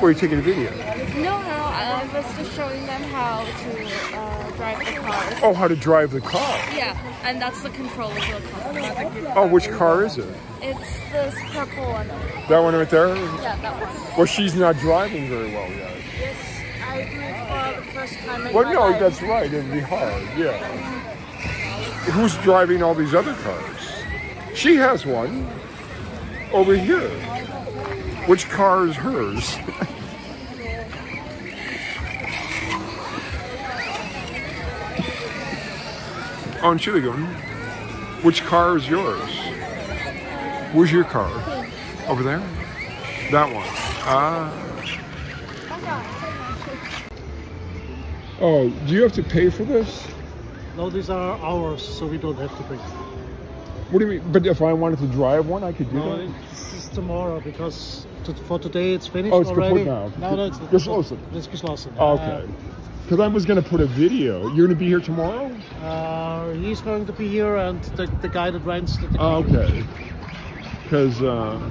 Where you taking a video? No, no, I was just showing them how to uh, drive the cars. Oh, how to drive the car. Yeah, and that's the control of the car. Oh, which car is it? It's this purple one. That one right there? Yeah, that one. Well, she's not driving very well yet. Yes, I do it for the first time in Well, my no, life. that's right. It'd be hard, yeah. Who's driving all these other cars? She has one over here. Which car is hers? oh, Entschuldigung. Which car is yours? Where's your car? Over there? That one. Ah. Oh, do you have to pay for this? No, these are ours, so we don't have to pay. What do you mean? But if I wanted to drive one, I could do No, that? this is tomorrow because to, for today it's finished Oh, it's already. now. No, no, it's Geschlossen. It's geschlossen. Oh, Okay. Because I was going to put a video. You're going to be here tomorrow? Uh, uh, he's going to be here, and the, the guy that rents the. the Oh, okay. Because uh,